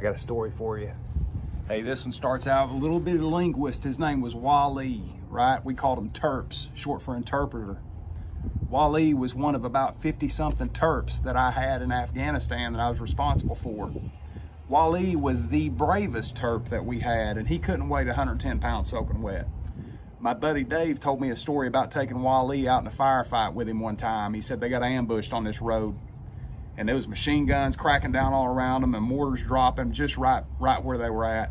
got a story for you. Hey, this one starts out a little bit of a linguist. His name was Wali, right? We called him Terps, short for interpreter. Wali was one of about 50 something Terps that I had in Afghanistan that I was responsible for. Wali was the bravest Terp that we had, and he couldn't weigh 110 pounds soaking wet. My buddy Dave told me a story about taking Wali out in a firefight with him one time. He said they got ambushed on this road and there was machine guns cracking down all around them and mortars dropping just right right where they were at.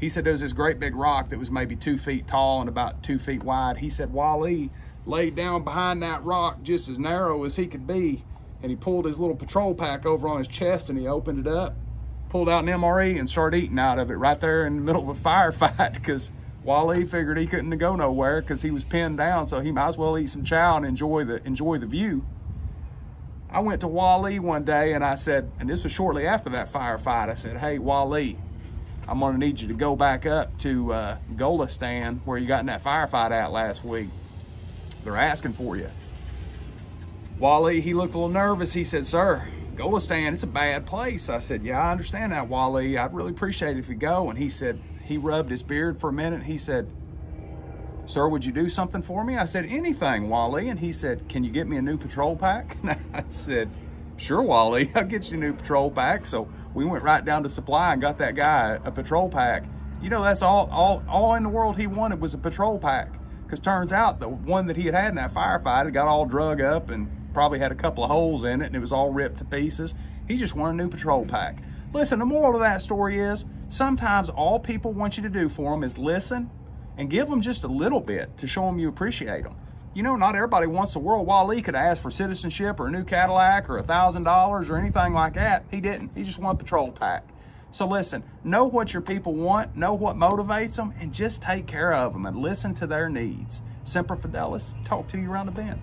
He said there was this great big rock that was maybe two feet tall and about two feet wide. He said Wali laid down behind that rock just as narrow as he could be and he pulled his little patrol pack over on his chest and he opened it up, pulled out an MRE and started eating out of it right there in the middle of a firefight because Wali figured he couldn't go nowhere because he was pinned down so he might as well eat some chow and enjoy the enjoy the view. I went to Wali one day and I said, and this was shortly after that firefight, I said, hey, Wali, I'm gonna need you to go back up to uh, Gulistan where you got in that firefight at last week. They're asking for you. Wali, he looked a little nervous. He said, sir, Gulistan, it's a bad place. I said, yeah, I understand that, Wali. I'd really appreciate it if you go. And he said, he rubbed his beard for a minute. He said, sir, would you do something for me? I said, anything, Wali. And he said, can you get me a new patrol pack? And I said, sure, Wali, I'll get you a new patrol pack. So we went right down to supply and got that guy a patrol pack. You know, that's all, all, all in the world he wanted was a patrol pack. Because turns out the one that he had had in that firefight had got all drug up and probably had a couple of holes in it and it was all ripped to pieces. He just wanted a new patrol pack. Listen, the moral of that story is sometimes all people want you to do for them is listen and give them just a little bit to show them you appreciate them. You know, not everybody wants the world. Wali could ask for citizenship or a new Cadillac or a $1,000 or anything like that. He didn't. He just wanted patrol pack. So listen, know what your people want, know what motivates them, and just take care of them and listen to their needs. Semper Fidelis, talk to you around the bend.